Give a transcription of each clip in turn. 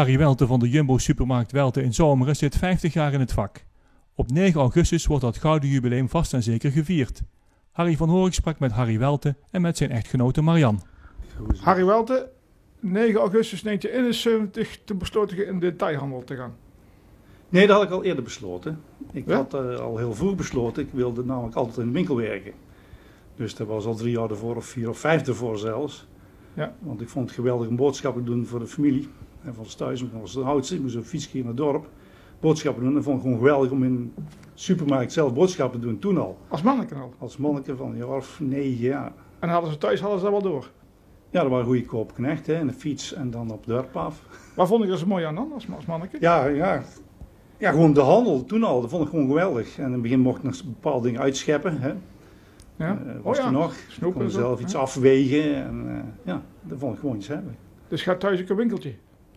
Harry Welte van de Jumbo Supermarkt Welte in Zomeren zit 50 jaar in het vak. Op 9 augustus wordt dat gouden jubileum vast en zeker gevierd. Harry van Horik sprak met Harry Welte en met zijn echtgenote Marian. Harry Welte, 9 augustus 1971, toen besloot je in de detailhandel te gaan. Nee, dat had ik al eerder besloten. Ik Ja? had eh, al heel vroeg besloten. Ik wilde namelijk altijd in de winkel werken. Dus dat was al drie jaar ervoor, of vier of vijf ervoor zelfs. Ja. Want ik vond het geweldig om boodschappen te doen voor de familie. En van thuis, ik was de oudste, ik moest op fiets naar het dorp. Boodschappen doen. En vond ik gewoon geweldig om in de supermarkt zelf boodschappen te doen, toen al. Als manneke al. Als manneke van een jaar of negen jaar. En hadden ze thuis hadden ze dat wel door. Ja, dat waren goede koopknecht, hè. En een fiets en dan op dorp af. Waar vond ik er zo mooi aan dan, als, als manneke? Ja, ja. Ja, gewoon de handel toen al, dat vond ik gewoon geweldig. En in het begin mocht ik nog bepaalde dingen uitscheppen. Hè. Ja. Oh was ja, er nog. snoep Ik kon zo. zelf iets Ja. afwegen. En eh, ja, dat vond ik gewoon iets hebben. Dus gaat thuis ook een winkeltje.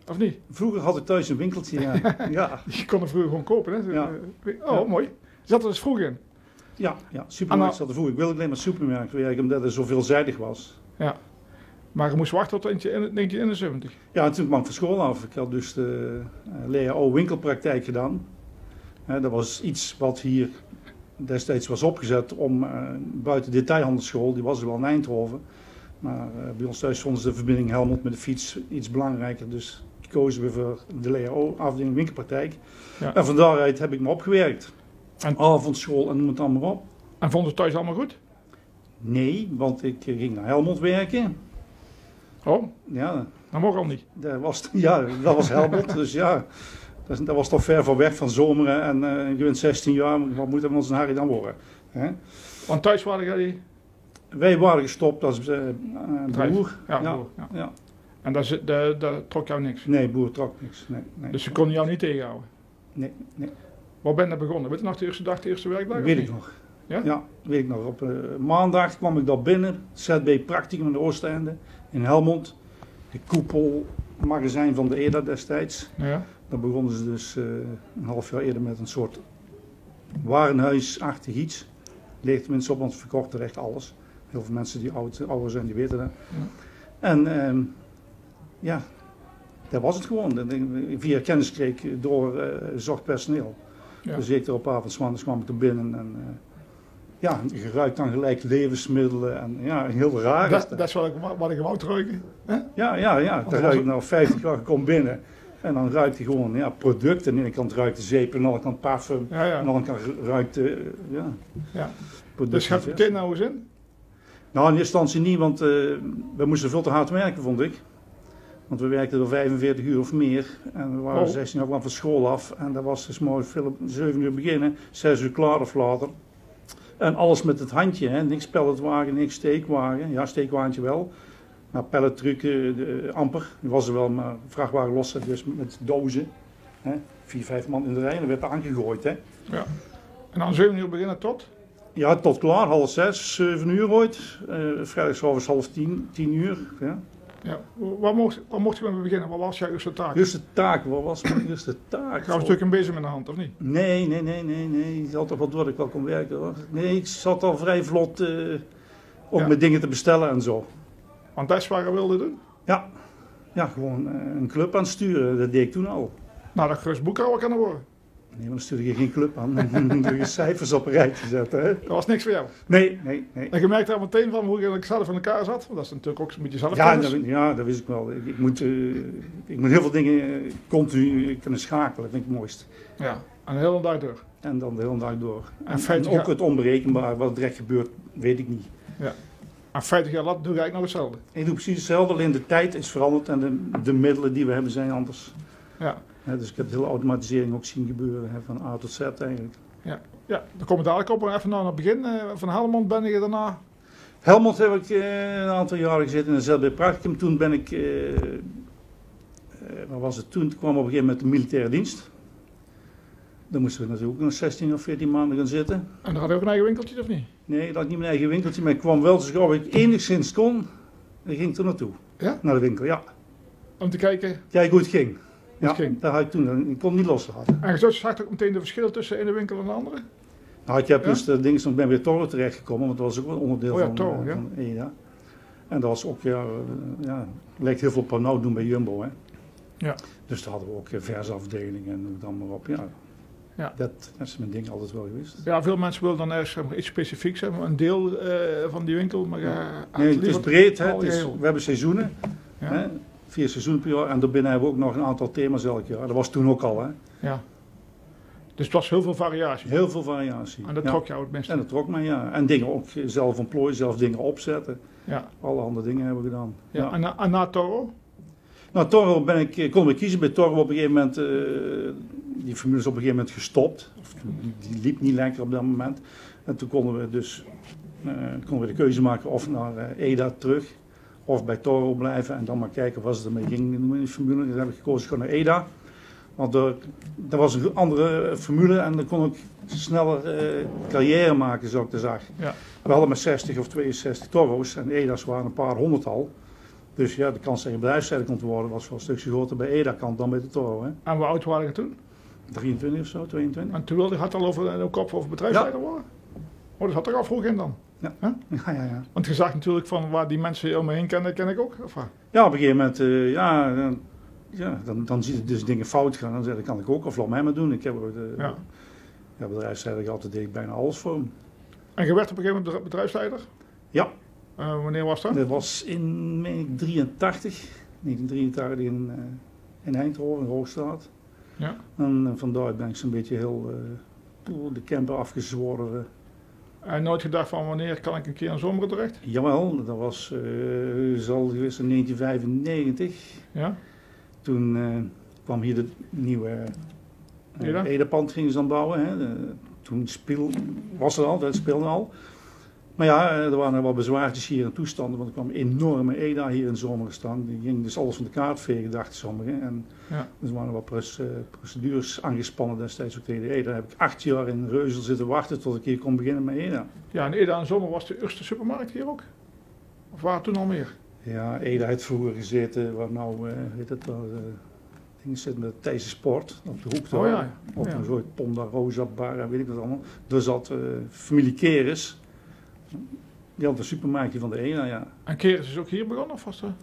Of niet? Vroeger had ik thuis een winkeltje. Ja, ja, Je kon er vroeger gewoon kopen, hè? Ja. Oh, Ja. mooi. Zat er dus vroeg in. ja, ja supermarkt zat er vroeger. Ik wilde alleen maar supermarkt werken, omdat het zo veelzijdig was. Maar je moest wachten tot 1971. Ja, en toen kwam ik van school af. Ik had dus de uh, LEAO winkelpraktijk gedaan. Eh, dat was iets wat hier destijds was opgezet om eh, buiten de detailhandelschool, die was er wel in Eindhoven. Maar eh, bij ons thuis vonden ze de verbinding Helmond met de fiets iets belangrijker. Dus kozen we voor de LEAO, afdeling winkelpraktijk. Ja. En van daaruit heb ik me opgewerkt. En- Avondschool en noem het allemaal op. En vonden ze thuis allemaal goed? Nee, want ik eh, ging naar Helmond werken. Oh, Ja, dat mocht al niet. Dat was, ja, dat was Helmond. dus ja, dat, was toch ver van weg van zomeren. En je bent 16 jaar, wat moeten we ons Harry dan worden? Hè? Want thuis waren jullie... Wij waren gestopt als Bedrijf. boer. Ja, Ja. broer, ja. Ja. En daar, daar, daar trok jou niks. Nee, boer trok niks. Nee, nee. Dus ze konden jou niet tegenhouden. nee, nee. Waar ben je begonnen? Weet je nog de eerste dag, de eerste werkdag? weet ik nog. Ja? weet ik nog. Op eh, maandag kwam ik daar binnen, ZB Practicum in de Oostende in Helmond. De koepelmagazijn van de EDA destijds. Ja. Dan begonnen ze dus eh, een half jaar eerder met een soort warenhuisachtig iets. Leeg tenminste op, want ze verkochten echt alles. Heel veel mensen die oud, ouder zijn, die weten dat. Ja. En ehm, ja, dat was het gewoon. Via kennis kreeg ik door eh zocht personeel. Ja. Dus ik er op avond, maandags kwam ik er binnen en eh, ja, je ruikt dan gelijk levensmiddelen en ja, heel raar Dat, dat. is wat ik, wat ik wou ruiken. Ja, ja, ja. Dan ruik ik nou 50 jaar, kom binnen. En dan ruikt hij gewoon ja, producten. Aan de ene kant ruikt de zeep, aan de andere kant parfum. Ja, Aan de andere kant ruikt de ja, ja. producten. Dus gaat het meteen nou eens in? Nou, in eerste instantie niet, want eh, we moesten veel te hard werken, vond ik. Want we werkten er 45 uur of meer. En we waren Oh. 16 jaar van school af. En dat was dus mooi veel, 7 uur beginnen, 6 uur klaar of later. En alles met het handje, hè. niks pelletwagen, niks steekwagen. Ja, steekwagentje wel. Maar pellettrucken, de, amper. Die was er wel, maar vrachtwagen los, dus met dozen. Hè. Vier, vijf man in de rij en er werd aangegooid. Hè. En dan 7 uur beginnen tot? Ja, tot klaar, half zes, zeven uur ooit. Uh, Vrijdagsavond half tien, tien uur. Ja. Ja. Waar mocht, waar mocht je mee beginnen? Wat was jouw eerste taak? Eerste taak, wat was mijn eerste taak? Ik ga een stukje bezig met de hand, of niet? Nee, nee, nee, nee, nee. Ik had toch wat door dat ik wel kon werken hoor. Nee, ik zat al vrij vlot eh Ja. met dingen te bestellen en zo. Want dat is waar je wilde doen. Ja, ja gewoon eh, een club aan sturen, dat deed ik toen al. Nou, dat gerust boekhouder kan er worden. Nee, maar dan stuurde je geen club aan. Dan moet je cijfers op een rijtje zetten. Hè? Dat was niks voor jou. Nee, nee, nee. En je merkte daar meteen van hoe je zelf in elkaar zat. Want dat is natuurlijk ook een beetje zelf. Ja, dat, ja, dat wist ik wel. Ik, ik moet, eh, ik moet heel veel dingen eh, continu kunnen schakelen, dat vind ik het mooist. ja. En de hele dag door. En dan de hele dag door. En En, feitelijk en ook het onberekenbaar, wat er direct gebeurt, weet ik niet. En 50 jaar later doe je eigenlijk nog hetzelfde. Ik doe precies hetzelfde, alleen de tijd is veranderd en de, de middelen die we hebben zijn anders. Ja. Dus ik heb de hele automatisering ook zien gebeuren, hè, van A tot Z eigenlijk. Ja, daar komen we dadelijk op. Maar even naar het begin. eh, Van Helmond ben je daarna. Helmond heb ik eh, een aantal jaren gezeten in ZB Practicum. Toen ben ik, eh eh, waar was het toen? Kwam op een gegeven moment de militaire dienst. Dan moesten we natuurlijk ook nog 16 of 14 maanden gaan zitten. En dan had je ook een eigen winkeltje, of niet? Nee, dat had niet mijn eigen winkeltje, maar ik kwam wel zo gauw ik enigszins kon. Dan ging ik er naartoe. Ja? Naar de winkel, ja. Om te kijken. Kijk hoe het ging. Ja, daar had ik toen, ik kon niet loslaten. En je zag ook meteen de verschillen tussen de ene winkel en de andere. Nou, ik heb Ja? dus de dingen, ik ben bij Toro terechtgekomen, want dat was ook een onderdeel Oh ja, van, Toro, eh, ja. van EDA. En dat was ook, ja, eh, ja lijkt heel veel op nou doen bij Jumbo. Hè. Ja. Dus daar hadden we ook eh, versafdelingen en het allemaal op. Ja, Ja. Dat, dat is mijn ding altijd wel geweest. Ja, veel mensen willen dan ergens maar, iets specifieks hebben, een deel van die winkel. Maar ja, Nee, het is breed. Hè? Is, we hebben seizoenen. Ja. Hè? Vier jaar. En daarbinnen hebben we ook nog een aantal thema's elk jaar. Dat was toen ook al. Hè? ja. Dus het was heel veel variatie. Heel veel variatie. En dat Ja. trok jou het meeste. En dat trok mij, ja. En dingen ook zelf ontplooien, zelf dingen opzetten. Ja. Alle andere dingen hebben we gedaan. Ja. En, na- en na Toro? Nou, Toro ben ik, eh, kon ik kiezen. Bij Toro op een gegeven moment, eh, die formule is op een gegeven moment gestopt. Of, die, die liep niet lekker op dat moment. En toen konden we dus eh, konden we de keuze maken of naar EDA terug. Of bij Toro blijven en dan maar kijken wat ze ermee ging in die formule. Dan heb ik gekozen gewoon naar EDA. Want er, er was een andere formule en dan kon ik sneller eh, carrière maken, zo ik te zeggen. Ja. We hadden maar 60 of 62 Toro's en EDA's waren een paar honderdtal. Dus ja, de kans dat je bedrijfsleider kon worden was wel een stukje groter bij EDA-kant dan bij de Toro. Hè? En hoe oud waren je toen? 23 of zo, 22. En toen wilde je had al over een kop over bedrijfsleider worden? Oh, dat zat er al vroeg in dan. Ja, ja, ja. Want je zag natuurlijk van waar die mensen om me heen kennen, ken ik ook. Of? Ja, op een gegeven moment, eh, ja, dan, ja dan, dan zie je dus dingen fout gaan. Dan zeg ik, kan ik ook, of laat mij maar doen. Ik heb de Ja. ja. bedrijfsleider gehad, deed ik bijna alles voor hem. En je werd op een gegeven moment bedrijfsleider? Ja. Eh, wanneer was dat? Dat was in meen ik, 83, 1983 in, eh, in Eindhoven, in Hoogstraat. Ja. En eh, van daaruit ben ik zo'n beetje heel eh, de camper afgezworven. En nooit gedacht van wanneer kan ik een keer aan zomeren terecht? Jawel, dat was eh zal geweest in 1995. Ja. Toen eh, kwam hier de nieuwe uh? Edepand gingen ze dan bouwen. Hè. De- toen speel, was er al, dat speelde al. Maar ja, eh, er waren wel bezwaartjes hier en toestanden, want er kwam een enorme EDA hier in Zomeren staan. Die ging dus alles van de kaart vegen, dachten sommigen. En Ja. dus er waren wel eh, procedures aangespannen destijds ook tegen de EDA. Daar heb ik acht jaar in Reuzel zitten wachten tot ik hier kon beginnen met EDA. Ja, en Eda en Zomer was de eerste supermarkt hier ook? Of waren er toen al meer? Ja, Eda heeft vroeger gezeten, waar nou, eh weet het dingen zit met Thijs Sport, op de hoek daar. Oh ja, Op ja. een soort Ponda Rosa bar weet ik wat allemaal. Daar zat familie Keres. Die had een supermarktje van de ENA, ja. En Keres is ook hier begonnen? Of was er?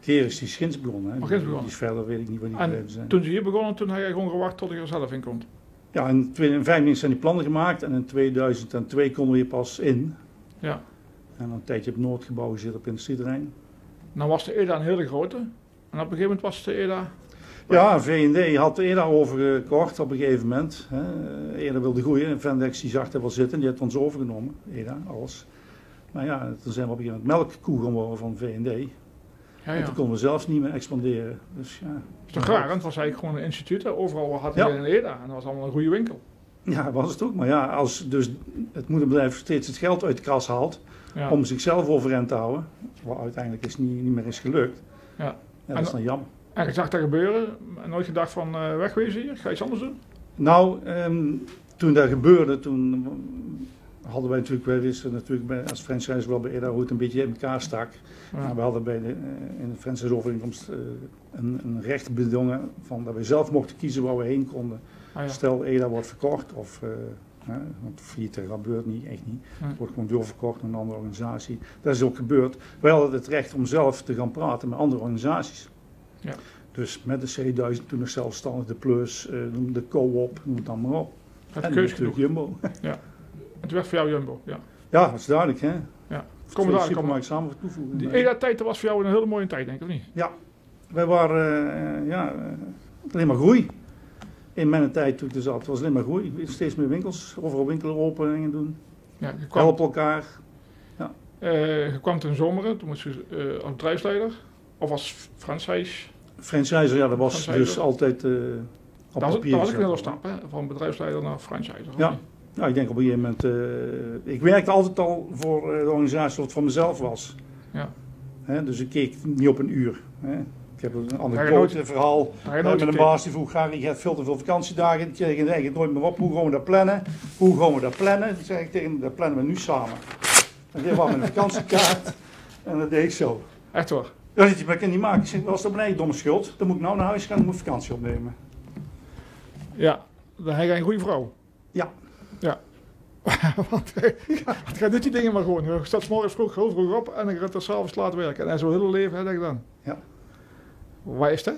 Keres die is Schins begonnen. Hè. Oh, begonnen. Die is verder weet ik niet waar die gebleven zijn. Toen ze hier begonnen, toen had je gewoon gewacht tot je er zelf in komt. Ja, in 2015 zijn die plannen gemaakt en in 2002 konden we hier pas in. Ja. En een tijdje op het Noordgebouw gezeten op industrieterrein. Dan was de EDA een hele grote. En op een gegeven moment was de EDA... Ja, V&D had EDA overgekocht op een gegeven moment. Hè. EDA wilde groeien en Vendex die zag er wel zitten. Die heeft ons overgenomen, EDA, alles. Maar ja, toen zijn we op een gegeven moment melkkoe geworden van V&D. Ja, En ja. toen konden we zelf niet meer expanderen. Dus ja, Dat is toch raar, het was eigenlijk gewoon een instituut. hè. Overal had Ja. een EDA. En dat was allemaal een goede winkel. ja was het ook. Maar ja, als dus het moederbedrijf steeds het geld uit de kas haalt Ja. om zichzelf overeind te houden, wat uiteindelijk is niet, niet meer is gelukt. Ja. Ja, dat En- is dan jammer. En je zag dat gebeuren. En nooit gedacht van eh, wegwezen hier. Ga iets anders doen? Nou, ehm, toen dat gebeurde, toen hadden wij natuurlijk, wij wisten natuurlijk bij, als franchise wel bij EDA hoe het een beetje in elkaar stak. Ja. Nou, we hadden bij de, eh, in de franchise-overeenkomst eh, een, een recht bedongen van dat we zelf mochten kiezen waar we heen konden. Ah, ja. Stel EDA wordt verkocht of, eh, hè, want failliet gebeurt niet, echt niet. Het wordt gewoon doorverkocht aan een andere organisatie. Dat is ook gebeurd. Wij hadden het recht om zelf te gaan praten met andere organisaties. Ja. Dus met de C1000 toen nog zelfstandig, de Plus, eh, de Co-op, noem het dan maar op. Het en natuurlijk. Jumbo. Het werd voor jou Jumbo. Ja. Ja, dat is duidelijk hè. Ja. Kom daar, kom supermarkten samen voor toevoegen. Die Nee. EDA-tijd dat was voor jou een hele mooie tijd, denk ik, of niet? Wij waren eh, ja, eh, alleen maar groei. In mijn tijd toen ik er zat, het was alleen maar groei. Steeds meer winkels, overal winkelopeningen doen. Ja, kwam, Helpen elkaar. eh, je kwam ten zomeren, toen moest je als bedrijfsleider. Of als franchise. Franchiser, ja, dat was Franchiser. dus altijd op Dat was, papier. dat was ook een stap, hè? Van bedrijfsleider naar franchise. of Ja. Ja, ik denk op een gegeven moment. eh, ik werkte altijd al voor eh, de organisatie wat voor mezelf was. Ja. Hè, dus ik keek niet op een uur. Hè. Ik heb een groot verhaal. Nooit met een baas die vroeg, Harry, je hebt veel te veel vakantiedagen. Ik kreeg het nooit meer op. Hoe gaan we dat plannen? Hoe gaan we dat plannen? Dan zeg ik tegen hem, dat plannen we nu samen. En dit was met een vakantiekaart. En dat deed ik zo. Echt hoor. Ja, zit je, niet maken. Ik zeg, was dat beneden domme schuld? Dan moet ik nou naar huis gaan en moet vakantie opnemen. Ja, dan heb je een goede vrouw. Ja. Ja. Want want hij doet die dingen maar gewoon. Hij staat 's morgens vroeg, heel vroeg op en dan gaat er s'avonds laat werken. En zo heel leven heb ik dan. Ja. Waar is dat?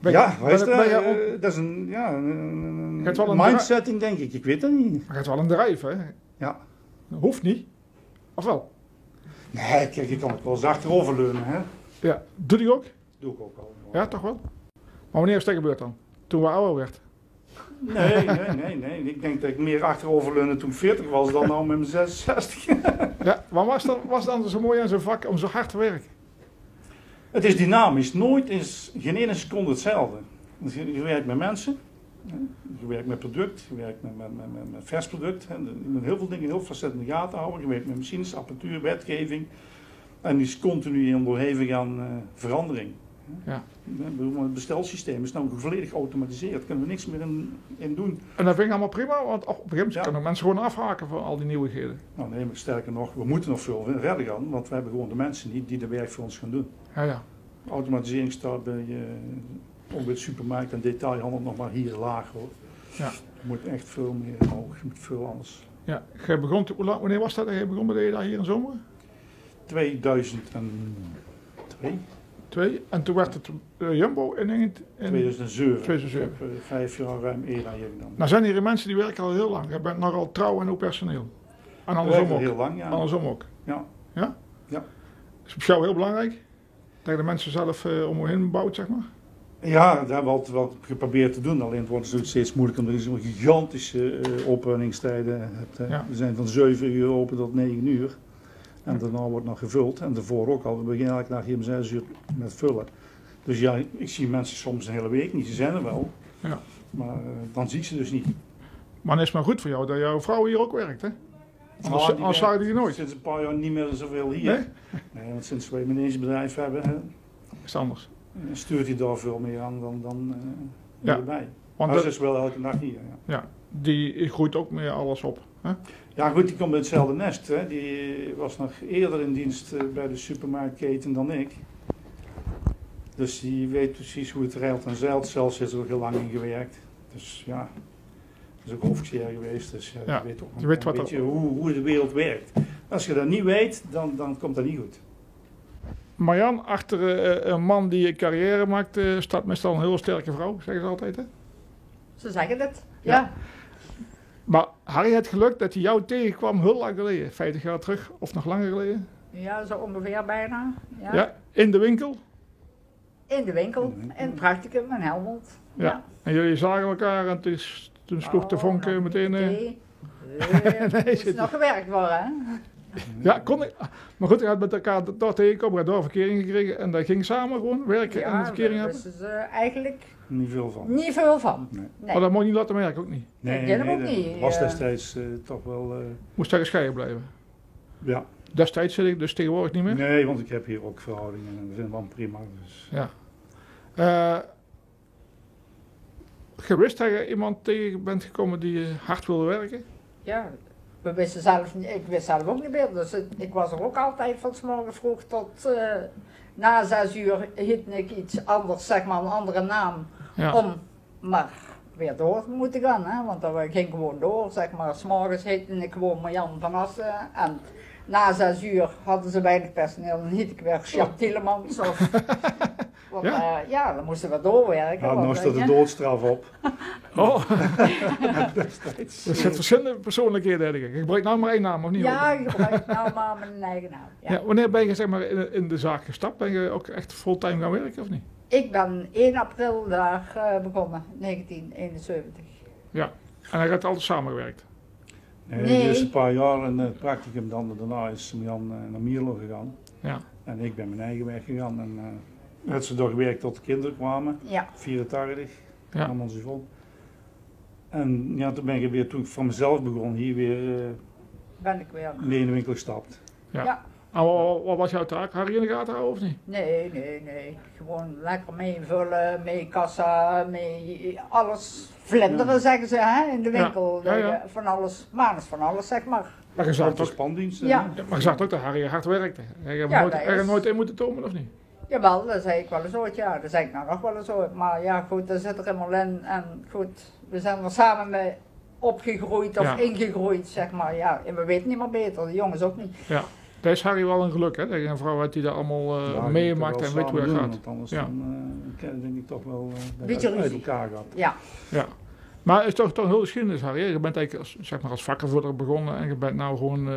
Ben- ja, je, ben je eh, dat is een, ja, een, Je wel een een mindsetting, denk ik. Ik weet het niet. Maar het is wel een drijf, hè? Ja. Dat hoeft niet. Of wel? Nee, kijk, je kan het wel eens achteroverleunen, hè. Ja. Doe die ook? doe ik ook wel. Ja, toch wel? Maar wanneer is dat gebeurd dan? Toen we ouder werd. Nee, nee, nee, nee. Ik denk dat ik meer achteroverleunde toen ik 40 was dan nou met mijn 66. Ja, maar was dan, was dan zo mooi aan zo'n vak om zo hard te werken? Het is dynamisch. Nooit is geen ene seconde hetzelfde. Je werkt met mensen. Je werkt met product. Je werkt met, met, met, vers product. hè. Je moet heel veel dingen heel facet in de gaten houden. Je werkt met machines, apparatuur, wetgeving. En die is continu onderhevig aan eh, verandering. Ja. Het bestelsysteem is nou volledig geautomatiseerd. Daar kunnen we niks meer in, in doen. En dat vind ik allemaal prima, want op een gegeven moment Ja. kunnen mensen gewoon afhaken van al die nieuwigheden. Nou, nee, maar sterker nog, we moeten nog veel verder gaan. Want we hebben gewoon de mensen niet die de werk voor ons gaan doen. Ja, ja. Automatisering staat bij, eh ook bij de supermarkt en detailhandel nog maar hier laag hoor. Ja. Je moet echt veel meer omhoog, je moet veel anders. ja. Jij begon, te- hoe lang, wanneer was dat? dat jij begon met de daar hier in zomer? 2002, Twee. En toen werd het eh, Jumbo in, in, in 2007. 2007. Ik heb eh, vijf jaar ruim eerder hier gedaan. Nou zijn hier mensen die werken al heel lang. Je bent nogal trouw en ook personeel. En andersom ook. heel lang, ja. Andersom ook. Ja. Ja? Ja. Is voor jou heel belangrijk? Dat je de mensen zelf eh, om je heen bouwt, zeg maar? Ja, we altijd wel geprobeerd te doen. Alleen het wordt natuurlijk steeds moeilijker omdat je zo'n gigantische eh openingstijden hebt. Ja. We zijn van 7 uur open tot 9 uur. En daarna wordt nog gevuld. En daarvoor ook al. We beginnen elke dag hier om 6 uur met vullen. Dus ja, ik zie mensen soms een hele week niet. Ze zijn er wel. Ja. Maar eh, dan zie ik ze dus niet. Maar het is maar goed voor jou dat jouw vrouw hier ook werkt, hè? Anders, Ah, anders zou je die nooit. Sinds een paar jaar niet meer zoveel hier. Nee? Nee, want sinds wij een bedrijf hebben, hè, Is het anders. Stuurt hij daar veel meer aan dan, dan eh Ja. hierbij. Want Maar dat- ze is wel elke dag hier. Ja. die groeit ook meer alles op. Hè? Ja, goed, die komt bij hetzelfde nest. Hè. Die was nog eerder in dienst eh, bij de supermarktketen dan ik. Dus die weet precies hoe het reilt en zeilt. Zelfs is er ook heel lang in gewerkt. Dus ja, is ook officier geweest. Dus ja, Ja, je weet ook je weet een wat beetje hoe, hoe de wereld werkt. Als je dat niet weet, dan, dan komt dat niet goed. Marjan, achter eh, een man die een carrière maakt, eh, staat meestal een heel sterke vrouw, zeggen ze altijd. Hè? Ze zeggen het. Ja. Ja. Maar Harry het geluk dat hij jou tegenkwam heel lang geleden, 50 jaar terug of nog langer geleden. ja, zo ongeveer bijna. Ja. Ja, in de winkel. In de winkel, In practicum in Helmond. Ja. En jullie zagen elkaar en toen, is- toen sloeg de Oh, vonk eh, meteen. eh, Nee, Eh, Nee, moest zit- nog gewerkt worden, hè? Ja, kon ik. Maar goed, je had met elkaar daar tegenkomen, je had daar verkering gekregen en dat ging samen gewoon werken en een verkering daar hebben. wisten ze eigenlijk Niet veel van. niet veel van. Nee. Nee. Maar dat moet je niet laten merken, ook niet. Nee, Ik ken hem ook dat niet, was eh. destijds eh, toch wel. eh, Moest daar gescheiden blijven. ja. Destijds zit ik, dus tegenwoordig niet meer. Nee, want ik heb hier ook verhoudingen en we vinden wel prima. Dus. Ja. Eh gewist dat je iemand tegen bent gekomen die hard wilde werken? Ja, we wisten zelf niet, ik wist zelf ook niet meer. Dus ik was er ook altijd van 's morgen vroeg tot eh, na zes uur hield ik iets anders, zeg maar een andere naam. Ja. om maar weer door te moeten gaan. Hè? Want dat ging gewoon door, zeg maar. S'morgens heette ik gewoon Marjan van Assen. En na zes uur hadden ze weinig personeel. Dan hiet ik weer Jacques Tielemans. Of, want, Ja? ja? ja, dan moesten we doorwerken. Ja, nou staat weet de doodstraf op. Oh, destijds. er zitten verschillende persoonlijkheden. denk ik. Ik gebruik nou maar één naam, of niet? Ja, ik gebruik nou maar mijn eigen naam. Ja. Ja, wanneer ben je zeg maar, in, in de zaak gestapt? Ben je ook echt fulltime gaan werken of niet? Ik ben 1 april daar eh, begonnen, 1971. En hij had altijd samengewerkt. Nee, Nee. De eerste paar jaar in het practicum, dan, daarna is Jan eh, naar Mierlo gegaan. Ja. En ik ben mijn eigen weg gegaan. En uh, had ze doorgewerkt tot de kinderen kwamen, Ja, 84, Ja. aan onze vol. En ja, toen ben ik weer, toen ik van mezelf begon, hier weer eh ben ik weer. in de winkel gestapt. Ja. Ja. En wat, wat was jouw taak? Harry in de gaten houden of niet? Nee, nee, nee. Gewoon lekker meevullen, mee kassa, mee alles. Vlinderen Ja. zeggen ze hè, in de winkel. ja, ja. Eh, Van alles, manus van alles zeg maar. Maar je zag toch, spandiensten. Ja. maar je zag ook dat Harry hard werkte. Je nooit, dat er is- nooit in moeten tomen of niet? Jawel, dat zei ik wel eens ooit, ja. Dat zei ik nou nog wel eens ooit. Maar ja, goed, dat zit er helemaal in. En goed, we zijn er samen mee opgegroeid of Ja. ingegroeid, zeg maar. Ja, en we weten niet meer beter, de jongens ook niet. Ja. Dat is Harry wel een geluk, hè? Dat je een vrouw hebt die dat allemaal eh, Ja, meemaakt en weet hoe dat samen gaat. anders Ja. dan, eh, ken- denk ik toch wel eh, dat Beetje je uit elkaar gaat. Ja, Ja. Maar het is toch, toch een heel geschiedenis, Harry. hè? Je bent eigenlijk als, zeg maar als vakkenvuller begonnen en je bent nou gewoon eh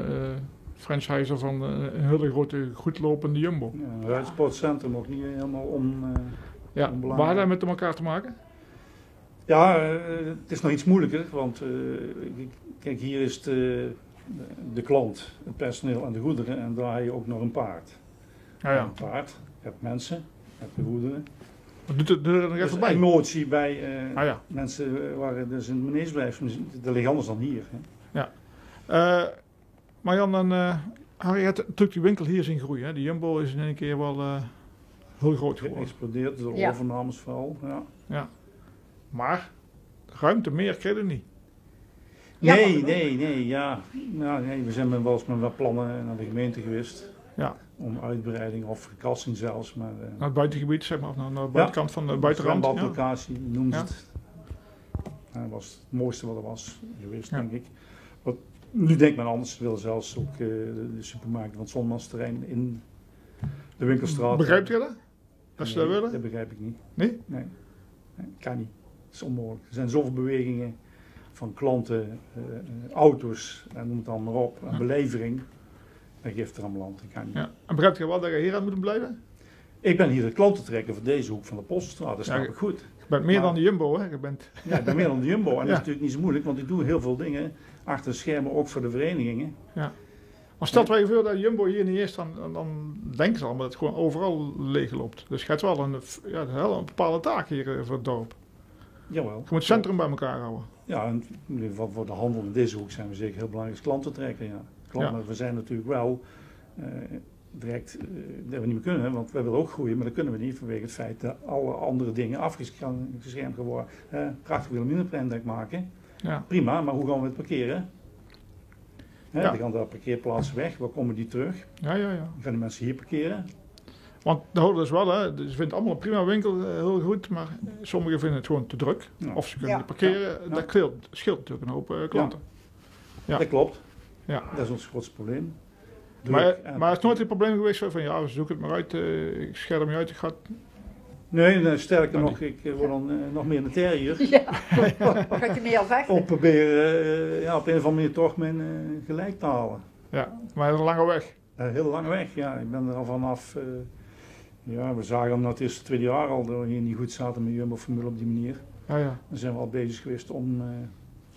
franchiser van een hele grote, goedlopende Jumbo. Ja, een ruitsportcentrum ook niet helemaal eh, Ja, Onbelangrijk. waar had dat met elkaar te maken? Ja, het is nog iets moeilijker, want eh, kijk, hier is de, de klant, het personeel en de goederen en daar heb je ook nog een paard. Ja, ja. Een paard, je hebt mensen, je hebt de goederen. Wat doet het doe er nog Dus even bij? emotie bij eh, Ah ja. mensen waar dus in het dat ligt anders dan hier. Hè. Eh Marjan en eh, Harry, je hebt natuurlijk die winkel hier zien groeien. Hè? Die Jumbo is in één keer wel eh, heel groot geworden. Geëxplodeerd door Ja. overnames vooral. Ja. Maar ruimte meer kreeg je niet. Nee, nee, nee, ja. Nou, nee. We zijn met wel eens met wat plannen naar de gemeente geweest. Ja. Om uitbreiding of verkassing zelfs. Maar, eh, Naar het buitengebied, zeg maar, of naar, de buitenkant van de buitenrand. Noemden Ja. ze het. Ja, dat was het mooiste wat er was geweest, Ja. denk ik. Wat, nu denkt men anders. Ze willen zelfs ook eh, de, de supermarkt van het Zonmansterrein in de winkelstraat. Begrijpt je dat? Dat ze Nee, dat willen? Dat begrijp ik niet. Nee? Nee, nee kan niet. Dat is onmogelijk. Er zijn zoveel bewegingen van klanten, eh, eh, auto's, en noem het allemaal maar op, en Ja. belevering. Dat geeft er allemaal. Dat niet. Ja. En begrijpt je wel dat je hier aan moet blijven? Ik ben hier de klantentrekker voor deze hoek van de Poststraat. Dat Ja, snap je- ik goed. Je bent meer Maar- dan de Jumbo, hè? Je bent... Ja, ik ben meer dan de Jumbo. En dat Ja. is natuurlijk niet zo moeilijk, want ik doe heel veel dingen achter de schermen, ook voor de verenigingen. Maar stel je voor dat Jumbo hier niet is, dan, dan, dan denken ze al dat het gewoon overal leeg loopt. Dus je hebt wel een, ja, een bepaalde taak hier eh, voor het dorp. Jawel. Je moet het centrum bij elkaar houden. Ja, en voor de handel in deze hoek zijn we zeker heel belangrijk als klantentrekker. Ja. Klant, Ja. Maar we zijn natuurlijk wel eh, direct, eh, dat we niet meer kunnen, want wij willen ook groeien, maar dat kunnen we niet vanwege het feit dat alle andere dingen afgeschermd geworden. Uh, prachtig wilhelminaplein maken, Ja. prima, maar hoe gaan we het parkeren? Hè, Ja. Dan gaan de parkeerplaatsen weg, waar komen die terug? Ja, ja, ja. Dan gaan de mensen hier parkeren. Want dat horen dus wel, hè. Ze vinden allemaal een prima winkel, eh, heel goed. Maar sommigen vinden het gewoon te druk. Ja. Of ze kunnen Ja. niet parkeren. Ja. Dat scheelt, scheelt natuurlijk een hoop eh, klanten. Ja. Dat klopt. Ja. Dat is ons grootste probleem. Druk Maar, en- maar het is nooit een probleem geweest van, ja, zoek het maar uit. eh, ik scherm je uit. Ik ga... Nee, nee, sterker nog, ik word dan nog meer een terrier. ja. Gaat je meer vechten? Om proberen ja, op een of andere manier toch mijn eh, gelijk te halen. Ja, maar een lange weg. Eh, heel lange weg, ja. Ik ben er al vanaf. Ja, we zagen hem dat het eerste tweede jaar al dat we hier niet goed zaten met Jumbo Formule op die manier. Ja, ja. Dan zijn we al bezig geweest om, eh,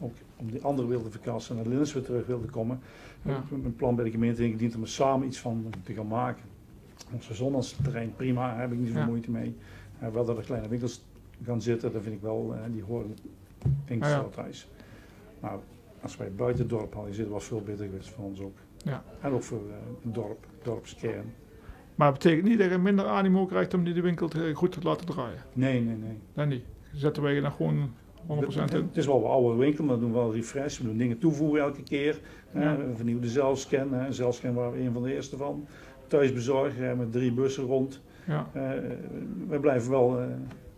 ook om die andere wilde verkassen en naar Linus weer terug wilde komen. Ja. Een plan bij de gemeente ingediend om er samen iets van te gaan maken. Onze zondansterrein, prima, daar heb ik niet zoveel Ja. moeite mee. Eh, wel dat er kleine winkels gaan zitten, dat vind ik wel, eh, die horen denk ik Ah, ja. thuis. Maar als wij buiten het dorp hadden zitten, was veel beter geweest voor ons ook. Ja. En ook voor eh, het dorp, dorpskern. Maar het betekent niet dat je minder animo krijgt om die de winkel te- goed te laten draaien. Nee, nee, nee. Dat niet. Zetten wij je dan gewoon 100% Het, in. het is wel een oude winkel, maar we doen wel refresh. We doen dingen toevoegen elke keer. Ja. Ja. We vernieuwen de zelfscan. hè. Zelfscan waren we een van de eerste van. Thuisbezorgd, hè, met drie bussen rond. Ja, Eh, we blijven wel eh,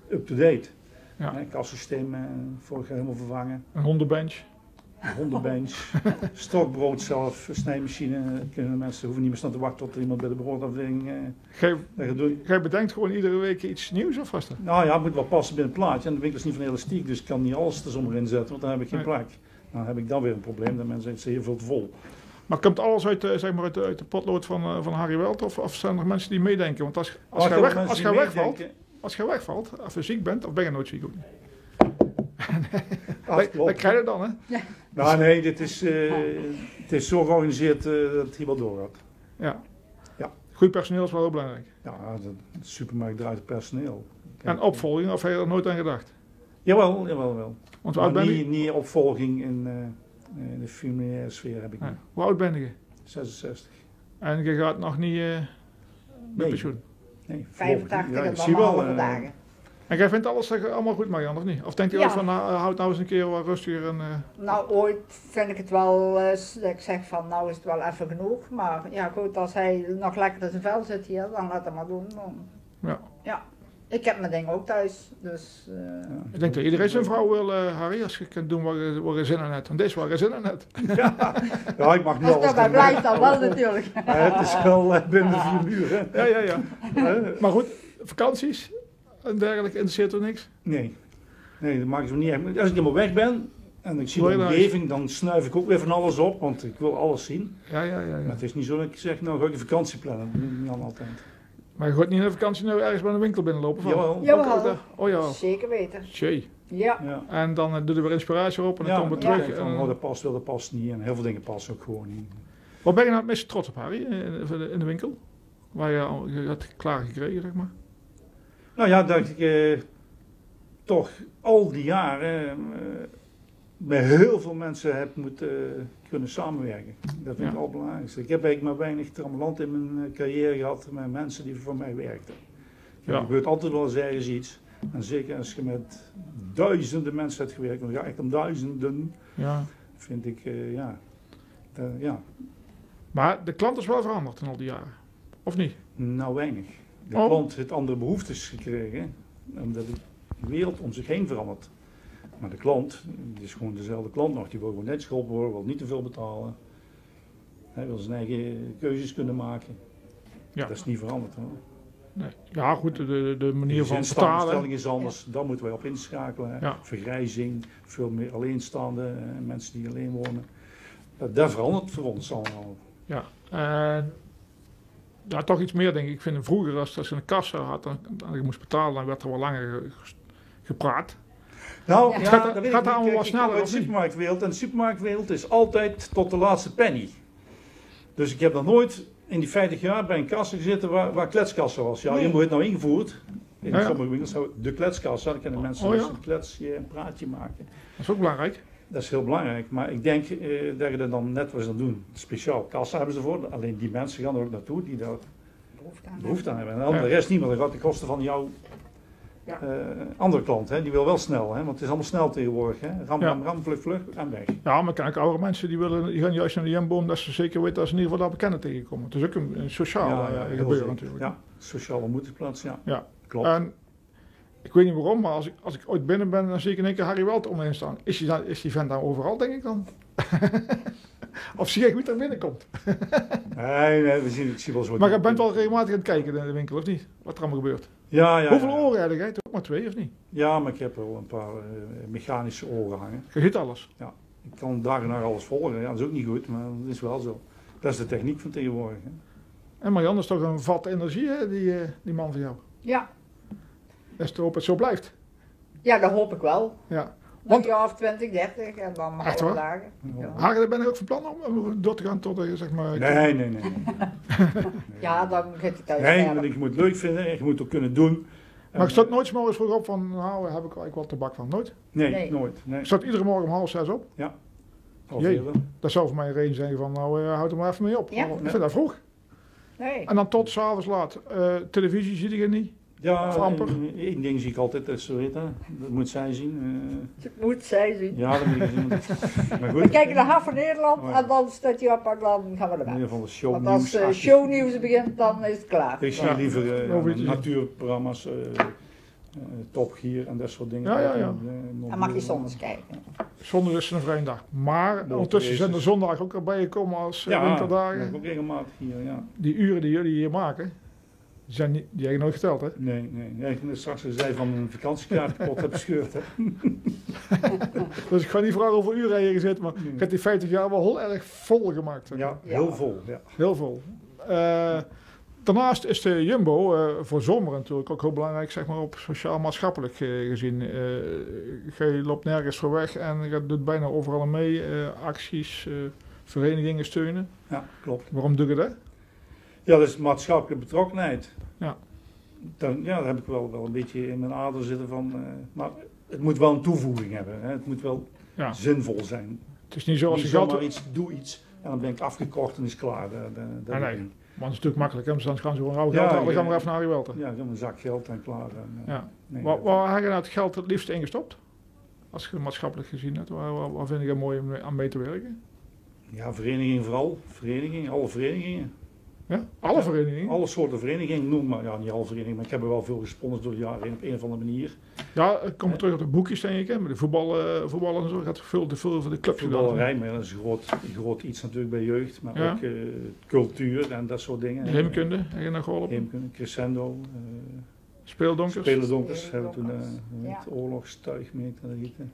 up-to-date. ja. Het kassysteem eh, vorig jaar helemaal vervangen. Een hondenbench. Een hondenbench, stokbrood zelf, snijmachine. Kunnen mensen hoeven niet meer staan te wachten tot er iemand bij de broodafdeling eh, Gij, dat gaat doen. gij bedenkt gewoon iedere week iets nieuws of vast? Nou ja, het moet wel passen binnen het plaatje. En de winkel is niet van elastiek, dus ik kan niet alles er zomaar in zetten, want dan heb ik geen Nee. plek. Dan heb ik dan weer een probleem, dat mensen zeggen, heel veel te vol. Maar komt alles uit, de- zeg maar uit, de, uit de potlood van, eh, van Harry Welt? Of, of zijn er mensen die meedenken? Want als, als weg, als die wegvalt, als jij wegvalt, of je ziek bent, of ben je nooit ziek ook niet? Dat, klopt. dat krijg je dan, hè? Nou nee, dit is, eh, het is zo georganiseerd eh, dat het hier wel doorgaat. Ja. Ja. Goed personeel is wel heel belangrijk. Ja, de, supermarkt draait het personeel. En opvolging, of heb je er nooit aan gedacht? Jawel, jawel, wel. Want oud ben niet, niet opvolging in eh, in de familiaire sfeer heb ik niet. Hoe oud ben je? 66. En je gaat nog niet eh met Nee. pensioen. Nee, 85 ja, en ik dan wel. dagen. En jij vindt alles eh, allemaal goed, Marianne, of niet? Of denk je Ja. wel van, nou, eh, houd nou eens een keer wat rustiger en... eh, Nou, ooit vind ik het wel, eh, dat ik zeg van nou is het wel even genoeg. Maar ja goed, als hij nog lekker in zijn vel zit hier, dan laat hem maar doen. Dan. Ja. Ja. Ik heb mijn ding ook thuis, dus... eh, Ja. Ik denk dat iedereen zijn vrouw wil, eh, Harry, als je kunt doen waar je, waar je zin in hebt. En deze waar je zin in hebt. Ja, ik mag niet Als alles dat bij doen. blijft dan wel natuurlijk. Het is wel binnen de vier muren. Ja, ja, ja. Maar goed, vakanties en dergelijke interesseert er niks. Nee. Nee, dat maakt me niet echt. Als ik helemaal weg ben en ik zie de omgeving, dan snuif ik ook weer van alles op, want ik wil alles zien. Ja, ja, ja. Maar ja. het is niet zo dat ik zeg, nou ga ik een vakantie plannen. Dat doe ik niet allemaal altijd. Maar je gaat niet naar vakantie nou ergens bij een winkel binnenlopen? Van? Jawel. Jawel. Oh ja. Zeker weten. Tjee. Ja. Ja. En dan eh, doe je weer inspiratie op en dan Ja, komen we dan terug. van, oh, dat past wel, dat past niet. En heel veel dingen passen ook gewoon niet. Waar ben je nou het meest trots op, Harry, in de, in de winkel? Waar je al je had klaargekregen, zeg maar. Nou ja, dat ik eh, toch al die jaren eh, met heel veel mensen heb moeten eh, kunnen samenwerken. Dat vind ik Ja. al het belangrijkste. Ik heb eigenlijk maar weinig trammeland in mijn carrière gehad met mensen die voor mij werkten. Ja. Er gebeurt altijd wel eens ergens iets. En zeker als je met duizenden mensen hebt gewerkt, dan ga echt om duizenden, Ja. vind ik, ja, ja, Maar de klant is wel veranderd in al die jaren. Of niet? nou weinig. De Oh. klant heeft andere behoeftes gekregen, omdat de wereld om zich heen verandert. Maar de klant, die is gewoon dezelfde klant nog, die wil gewoon net geholpen worden, wil niet te veel betalen. Hij wil zijn eigen keuzes kunnen maken. Ja. Dat is niet veranderd hoor. Nee. Ja, goed, de, de, de manier van betalen. is anders, daar moeten wij op inschakelen. Ja. Vergrijzing, veel meer alleenstaanden, eh, mensen die alleen wonen. Dat, dat verandert voor ons allemaal. Ja. En ja, toch iets meer denk ik. Ik vind vroeger als, als je een kassa had en, en je moest betalen, dan werd er wel langer ge- gepraat. Nou, Ja. ja, Gaat- dat ik gaat allemaal ik sneller, of de supermarktwereld en de supermarktwereld is altijd tot de laatste penny. Dus ik heb nog nooit in die 50 jaar bij een kassa gezeten waar, waar kletskassa was. Ja, Nee. hier wordt nou ingevoerd. In Ja, ja. sommige winkels zou de kletskassa, dan kunnen mensen Oh, ja. dus een kletsje, een praatje maken. Dat is ook belangrijk. Dat is heel belangrijk, maar ik denk eh, dat je dat dan net wat ze dan doen. Speciaal kassa hebben ze ervoor, alleen die mensen gaan er ook naartoe die daar Behoefte aan. behoefte aan hebben. En dan Ja. de rest niet, want dat gaat de kosten van jouw Ja. eh, andere klant. Hè? Die wil wel snel, hè? want het is allemaal snel tegenwoordig. Hè? Ram, Ja. ram, ram, vlug, vlug en weg. Ja, maar kijk, oude mensen die, willen, die gaan juist naar de Jumbo omdat ze zeker weten dat ze in ieder geval dat bekenden tegenkomen. Het is ook een, een sociaal Ja, eh, ja, gebeuren natuurlijk. Ja, sociale ontmoetingsplaats, ja. Ja. Klopt. En ik weet niet waarom, maar als ik, als ik ooit binnen ben, dan zie ik in één keer Harry Welt omheen staan. Is die, dan, is die vent dan overal, denk ik dan? of zie ik hoe er binnenkomt? Nee, nee, we zien, ik zie wel zo. Maar je bent wel regelmatig aan het kijken in de winkel, of niet? Wat er allemaal gebeurt. Ja, ja. Hoeveel ja. oren heb jij? Ook maar twee, of niet? Ja, maar ik heb wel een paar eh, mechanische oren hangen. Je ziet alles. Ik kan dag en nacht alles volgen. Ja, dat is ook niet goed, maar dat is wel zo. Dat is de techniek van tegenwoordig. Hè? En Marianne is toch een vat energie, hè, die, eh, die man van jou. Ja. Dat is toch op het zo blijft. ja, dat hoop ik wel. Ja. Want- een jaar of 20, 30 en dan waar? dagen. Ja. Hagen, ben ik ook van plan om om door te gaan tot, eh, zeg maar... Nee, nee, nee. Ja, dan gaat hij thuis Nee, want je moet het leuk vinden en je moet het ook kunnen doen. Maar ik stond nooit 's morgens vroeg op van, nou, daar heb ik eigenlijk wel tabak van. Nooit. Nee, Nee. nooit. Nee. Ik zat iedere morgen om half zes op. Al Jee. eerder. Dat zou voor mij een reden zijn van, nou, eh, houd er maar even mee op. Ja. Ik vind dat vroeg. Nee. En dan tot s'avonds laat. Eh, televisie zie ik niet. Ja, amper. één ding zie ik altijd, dat is zo weten. Dat moet zij zien. eh. Het moet zij zien. ja, dat moet ik zien. Maar We goed, kijken naar Haf van Nederland Oh ja. en dan staat hij op en dan gaan we in erbij. ieder geval de Want shownieuws. als uh, shownieuws begint, dan is het klaar. Ik zie Ja. liever ja, iets- natuurprogramma's, eh eh, Top Gear en dat soort dingen. Ja, ja, ja. Dan mag je soms kijken. Zondag is een vrije dag. Maar ondertussen zijn er zondag ook erbij gekomen als Ja, dat winterdagen. ik ook regelmatig hier, ja. Die uren die jullie hier maken, die, zijn niet, die heb je nooit geteld, hè? Nee, nee. nee ik heb straks zei van een vakantiekaart kapot heb gescheurd. Hè. Dus ik ga niet vragen hoeveel uren je gezet, maar ik heb die 50 jaar wel heel erg vol gemaakt. Ja, Ja. heel vol. Ja. Heel vol. Eh, daarnaast is de Jumbo eh, voor zomer natuurlijk ook heel belangrijk, zeg maar, op sociaal-maatschappelijk eh, gezien. Eh, je loopt nergens voor weg en je doet bijna overal mee. eh, acties, eh, verenigingen steunen. ja, klopt. Waarom doe je dat? Ja, dat is maatschappelijke betrokkenheid. Ja. Dan, ja, daar heb ik wel, wel een beetje in mijn ader zitten van. eh, maar het moet wel een toevoeging hebben. Hè. Het moet wel Ja. zinvol zijn. Het is niet zo als Niet je zomaar iets, doe iets en dan ben ik afgekocht en is klaar. Dat, dat, dat Nee, ik. Maar het is natuurlijk makkelijk, hè? want dan gaan ze gewoon Ja, geld halen, dan ja. gaan we even naar Welter. Ja, ik heb een zak geld en klaar. En, eh, Ja. nee, Waar, dat- waar heb je nou het geld het liefst ingestopt? Als je maatschappelijk gezien hebt, waar, waar, waar vind je het mooi om aan mee te werken? Ja, vereniging vooral. Vereniging, alle verenigingen. Ja? Alle verenigingen? Alle soorten verenigingen noem maar. Ja, niet alle verenigingen, maar ik heb er wel veel gesponsord door de jaren heen op een of andere manier. Ja, ik kom terug op de boekjes denk ik, hè, met de voetbal, eh voetballen en zo. Gaat veel te veel voor de clubs gedaan. Voetballerij, maar dat is een groot, groot iets natuurlijk bij jeugd. Maar Ja. ook eh, cultuur en dat soort dingen. De heemkunde, heb je nog geholpen? Heemkunde, crescendo. eh Speeldonkers? Spelendonkers hebben we toen eh, hoe heet ja. het, oorlogstuig, meen ik dat.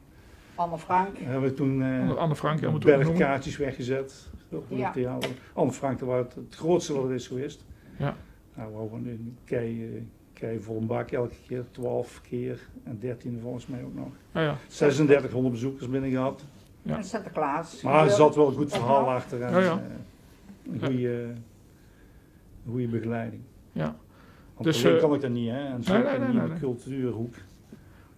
Anne Frank. Hebben we toen eh, Anne- Frank, ja, bergkaartjes weggezet. Het Ja. theater. Anne Frank, dat was het, het grootste wat er is geweest. Ja. Nou, we hadden een kei, eh, kei vol een bak elke keer, 12 keer en 13 volgens mij ook nog. Ja, ja. 3600 bezoekers binnen gehad. Ja. En Sinterklaas. Maar er zat wel een goed verhaal achter en Ja, ja. eh, een goede, een goede begeleiding. ja. Want Dus, alleen eh, kan ik dat niet, hè? En zo nee, nee, kan nee, niet nee, in de cultuurhoek.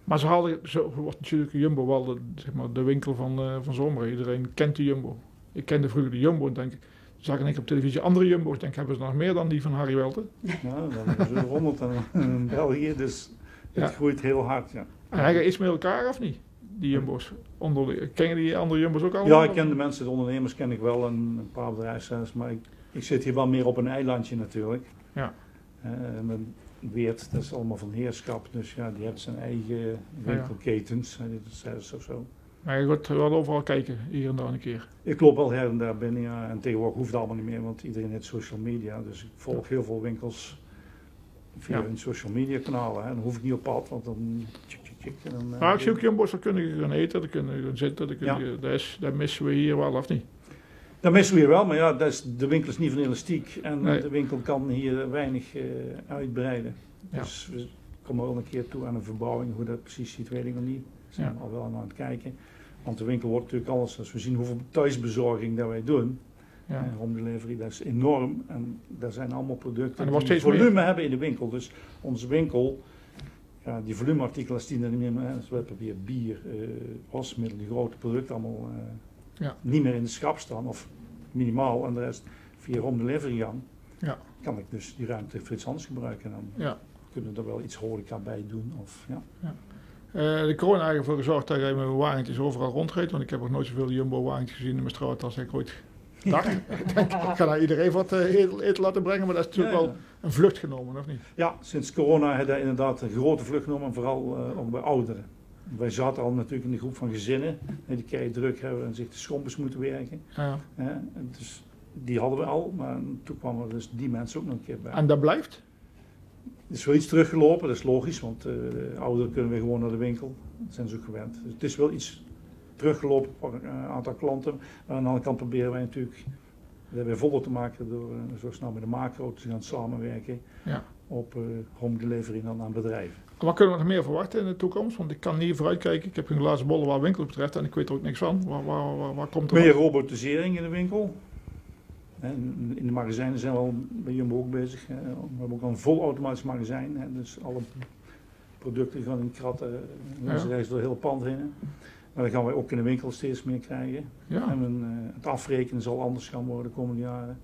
Maar ze haalden, zo wordt natuurlijk Jumbo wel de, zeg maar, de winkel van, eh van Zomer. Iedereen kent de Jumbo. Ik kende vroeger de Jumbo en denk, zag ik op televisie andere Jumbo's. Denk, hebben ze nog meer dan die van Harry Welten? Nou, dan hebben ze er honderd in, België, dus het Ja. groeit heel hard, ja. En hij iets met elkaar of niet? Die Jumbo's. Onder, ken je die andere Jumbo's ook allemaal? Ja, ik ken de mensen, de ondernemers ken ik wel en een paar bedrijfsleiders, maar ik, ik zit hier wel meer op een eilandje natuurlijk. Ja. Met Weert, dat is allemaal van heerschap, dus ja, die heeft zijn eigen winkelketens, dat is zelfs of zo. Maar je gaat wel overal kijken, hier en daar een keer. Ik loop wel her en daar binnen, ja, en tegenwoordig hoeft het allemaal niet meer, want iedereen heeft social media, dus ik volg heel veel winkels via Ja. hun social media kanalen, hè. dan hoef ik niet op pad, want dan tjik, tjik, tjik, en dan, eh, Maar ik zie ook Jumbo's, daar kunnen je gaan eten, daar kunnen je gaan zitten. Daar kun Ja. je, dat, is, dat missen we hier wel, of niet? Dat missen we hier wel, maar ja, dat is, de winkel is niet van elastiek en Nee. de winkel kan hier weinig eh, uitbreiden. Dus we komen wel een keer toe aan een verbouwing. Hoe dat precies ziet, weet ik nog niet. We zijn al wel aan het kijken. Want de winkel wordt natuurlijk alles, als we zien hoeveel thuisbezorging dat wij doen, Ja. eh, home delivery, dat is enorm. En daar zijn allemaal En producten die steeds volume hebben in de winkel. Dus onze winkel, ja, die volumeartikelen die er niet meer, toiletpapier, bier, eh wasmiddel, die grote producten allemaal eh, Ja. niet meer in de schap staan. Of minimaal en de rest via home delivery gaan. Ja. Kan ik dus die ruimte voor iets anders gebruiken. En dan Ja. kunnen we er wel iets horeca bij doen. Of, ja. Eh, de corona heeft ervoor gezorgd dat jij met mijn wagentjes overal rondreed. Want ik heb nog nooit zoveel Jumbo-wagentjes gezien in mijn straat als ik ooit dacht. ik denk, ik ga naar iedereen wat eh, eten laten brengen, maar dat is natuurlijk Ja, wel een vlucht genomen, of niet? Ja, sinds corona heeft hij inderdaad een grote vlucht genomen, vooral eh, ook bij ouderen. Wij zaten al natuurlijk in de groep van gezinnen, die kei druk hebben en zich de schompers moeten werken. Ja. Dus die hadden we al, maar toen kwamen er dus die mensen ook nog een keer bij. En dat blijft? Het is wel iets teruggelopen, dat is logisch, want de ouderen kunnen weer gewoon naar de winkel. Dat zijn ze ook gewend. Dus het is wel iets teruggelopen voor een eh, aantal klanten. Maar aan de andere kant proberen wij natuurlijk dat weer voller te maken door eh, zo snel met de macro te gaan samenwerken Ja. op home delivery dan aan bedrijven. En Wat kunnen we nog meer verwachten in de toekomst? Want ik kan niet vooruitkijken. Ik heb een glazen bol wat winkels betreft en ik weet er ook niks van. Waar, waar, waar, waar komt er Meer robotisering in de winkel. En in de magazijnen zijn we al bij Jumbo ook bezig. hè. We hebben ook al een vol automatisch magazijn. hè. Dus alle producten gaan in kratten. Ja. Ze reizen door heel het pand heen. Maar dat gaan wij ook in de winkel steeds meer krijgen. Ja. En men, eh, het afrekenen zal anders gaan worden de komende jaren.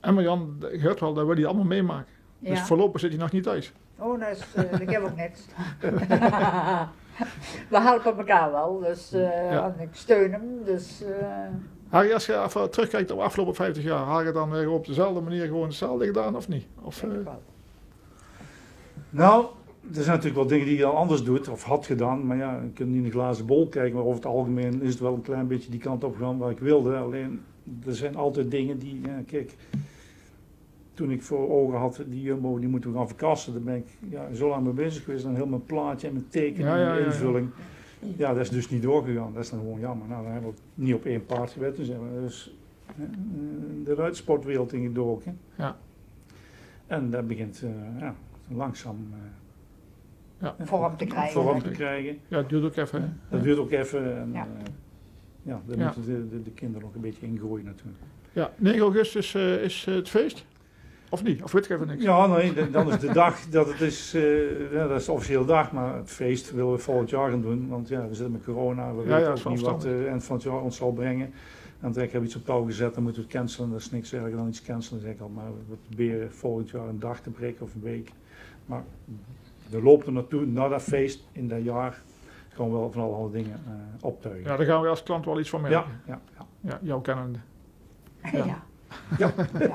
En Marjan, ik hoort wel dat we die allemaal meemaken. Dus Ja. voorlopig zit hij nog niet thuis. Oh, dat is, eh, ik heb ook niks. We helpen elkaar wel, dus eh, Ja. ik steun hem. Dus, eh, Harry, als je terugkijkt op de afgelopen 50 jaar, had je dan weer op dezelfde manier gewoon hetzelfde gedaan of niet? Of, eh, ik. Nou, er zijn natuurlijk wel dingen die je al anders doet of had gedaan. Maar ja, je kunt niet in de glazen bol kijken. Maar over het algemeen is het wel een klein beetje die kant op gegaan waar ik wilde. Alleen, er zijn altijd dingen die, ja, kijk... Toen ik voor ogen had, die Jumbo, die moeten we gaan verkassen. Daar ben ik ja, zo lang mee bezig geweest. Dan heel mijn plaatje en mijn tekening en ja, ja. invulling. Ja, dat is dus niet doorgegaan. Dat is dan gewoon jammer. Nou, dan hebben we niet op één paard gewet. Dus hebben we dus eh, de ruitsportwereld ingedoken. Ja. En dat begint eh, ja, langzaam... eh, Ja. Vorm te krijgen. Vorm te krijgen. ja, het duurt ook even. hè? Dat duurt ook even. En, Ja. ja. ja, daar Ja. moeten de, de, de kinderen nog een beetje ingroeien natuurlijk. Ja, 9 augustus eh, is eh, het feest. Of niet? Of weet ik even niks? Ja, nee, dan is de dag dat het is, eh, ja, dat is de officiële dag, maar het feest willen we volgend jaar gaan doen. Want ja, we zitten met corona, we Ja, weten ja, ook niet wat het eind van het jaar ons zal brengen. En hebben we iets op touw gezet, dan moeten we het cancelen. Dat is niks erger dan iets cancelen, zeg ik al. Maar we proberen volgend jaar een dag te breken of een week. Maar we lopen er naartoe, naar dat feest in dat jaar, gewoon wel van allerhande dingen eh optuigen. Ja, daar gaan we als klant wel iets van merken. ja, ja, ja. Ja, jouw kennende. Ja. Ja. Ja.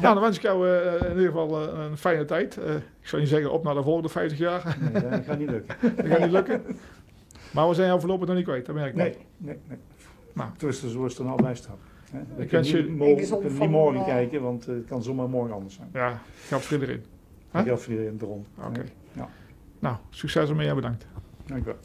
Nou, dan wens ik jou eh, in ieder geval eh, een fijne tijd. Eh, ik zou niet zeggen op naar de volgende 50 jaar. Nee, dat gaat niet lukken. dat gaat niet lukken. Maar we zijn jou voorlopig nog niet kwijt, dat merk ik. Nee, nee, nee. Nou. Tenminste, zo is het er nou bij. We Ik kunnen je- niet, morgen, Ik niet morgen eh, kijken, want eh, het kan zomaar morgen anders zijn. Ja, geldt voor iedereen. Dat geldt voor iedereen erom. Oké. Ja. Nou, succes ermee en bedankt. Dank u wel.